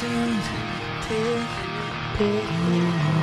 Please don't take.